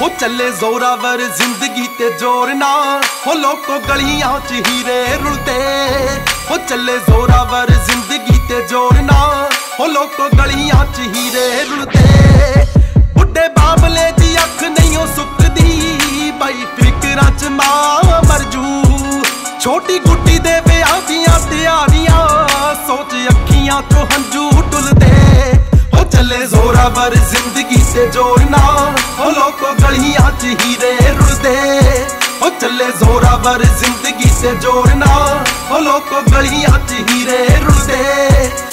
ਹੋ ਚੱਲੇ ਜ਼ੋਰਾਵਰ ਜ਼ਿੰਦਗੀ ਤੇ ਜ਼ੋਰ ਨਾ। ਹੋ ਲੋਕੋ ਗਲੀਆਂ 'ਚ ਹੀਰੇ ਰੁਲਦੇ। ਹੋ ਚੱਲੇ ਜ਼ੋਰਾਵਰ ਜ਼ਿੰਦਗੀ ਤੇ ਜ਼ੋਰ ਨਾ। ਹੋ ਲੋਕੋ ਗਲੀਆਂ 'ਚ ਹੀਰੇ ਰੁਲਦੇ। ਬੁੱਢੇ ਬਾਬਲੇ ਦੀ ਅੱਖ ਨਹੀਂ ਉਹ ਸੁੱਕਦੀ। ਬਾਈ ਫਿਕਰਾਂ ਚ ਮਾਂ ਮਰਜੂ ਛੋਟੀ ਗੁੱਡੀ ਦੇ ਵਿਆਹ ਦੀਆਂ ਤਿਆਰੀਆਂ, ਸੋਚ ਅੱਖੀਆਂ ਤੋਂ ਹੰਝੂ ਡੁੱਲਦੇ। ਚੱਲੇ ਜ਼ੋਰਾਵਰ ਜ਼ਿੰਦਗੀ ਤੇ ਜੋਰ ਨਾ ਉਹ ਲੋਕੋ ਗਲੀਆਂ 'ਚ ਹੀਰੇ ਰੁਲਦੇ ਉਹ ਚੱਲੇ ਜ਼ੋਰਾਵਰ ਜ਼ਿੰਦਗੀ ਤੇ ਜੋਰ ਨਾ ਉਹ ਲੋਕੋ ਗਲੀਆਂ 'ਚ ਹੀਰੇ ਰੁਲਦੇ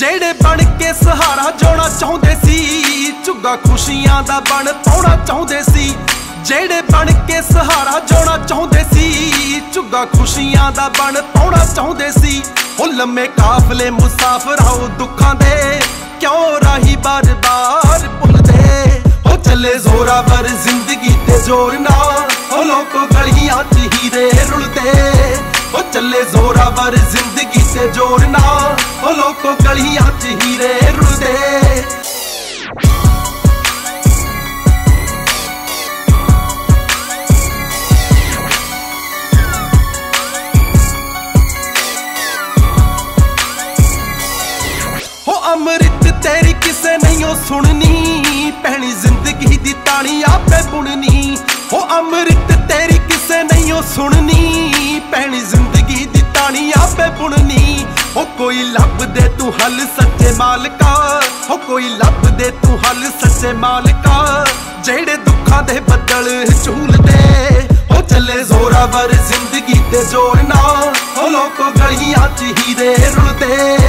ਜਿਹੜੇ ਬਣ ਕੇ ਸਹਾਰਾ ਜੋਣਾ ਚਾਹੁੰਦੇ ਸੀ, ਝੁੱਗਾ ਖੁਸ਼ੀਆਂ ਦਾ ਬਣ ਪਾਉਣਾ ਚਾਹੁੰਦੇ ਸੀ। ਜਿਹੜੇ ਬਣ ਕੇ ਸਹਾਰਾ ਜੋਣਾ ਚਾਹੁੰਦੇ ਸੀ, ਝੁੱਗਾ ਖੁਸ਼ੀਆਂ ਦਾ ਬਣ ਪਾਉਣਾ ਚਾਹੁੰਦੇ ਸੀ। ਉਹ ਲੰਮੇ ਕਾਫਲੇ ਮੁਸਾਫਰ ਦੁੱਖਾਂ ਦੇ ਕਿਉਂ ਰਾਹੀ ਬਾਰ-ਬਾਰ ਭੁੱਲਦੇ? ਹੋ ਚੱਲੇ ਜ਼ੋਰਾਵਰ ਜ਼ਿੰਦਗੀ ਤੇ ਜ਼ੋਰ ਨਾ ਉਹ ਲੋਕੋ ਗਲੀਆਂ 'ਚ ਹੀਰੇ ਰੁਲਦੇ। ਉਹ ਚੱਲੇ ਜ਼ੋਰਾਵਰ ਜ਼ਿੰਦਗੀ ਤੇ ਜ਼ੋਰ ਨਾ ਉਹ ਲੋਕੋ ਗਲੀਆਂ 'ਚ ਹੀਰੇ ਰੁਲਦੇ ਹੋ ਅੰਮ੍ਰਿਤ ਤੇਰੀ ਕਿਸੇ ਨਹੀਂ ਉਹ ਸੁਣਨੀ ਪਹਿਣੀ ਜ਼ਿੰਦਗੀ ਦੀ ਤਾਣੀ ਆਪੇ ਬੁਣਨੀ। ਉਹ ਅੰਮ੍ਰਿਤ ਤੇਰੀ ਕਿਸੇ ਨਹੀਂ ਉਹ ਸੁਣਨੀ ਪਹਿਣੀ ਜ਼ਿੰਦਗੀ ਦੀ ਤਾਣੀ ਆਪੇ ਬੁਣਨੀ। ਹੋ ਕੋਈ ਲੱਭ ਦੇ ਤੂੰ ਹੱਲ ਸੱਚੇ ਮਾਲਕਾ। ਹੋ ਕੋਈ ਲੱਭ ਦੇ ਤੂੰ ਹੱਲ ਸੱਚੇ ਮਾਲਕਾ। ਜਿਹੜੇ ਦੁੱਖਾਂ ਦੇ ਬੱਦਲ ਝੂਲਦੇ, ਹੋ ਚੱਲੇ ਜ਼ੋਰਾਵਰ ਜ਼ਿੰਦਗੀ ਤੇ ਜੋੜਨਾ ਹੋ ਲੋਕੋ ਗਲੀਆਂ 'ਚ ਹੀਰੇ ਰੁਲਦੇ,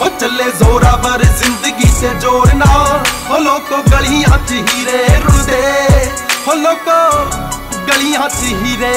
ਹੋ ਚੱਲੇ ਜ਼ੋਰਾਵਰ ਜ਼ਿੰਦਗੀ ਤੇ ਜੋੜਨਾ ਹੋ ਲੋਕੋ ਗਲੀਆਂ 'ਚ ਹੀਰੇ ਰੁਲਦੇ, ਹੋ ਲੋਕੋ ਗਲੀਆਂ 'ਚ ਹੀਰੇ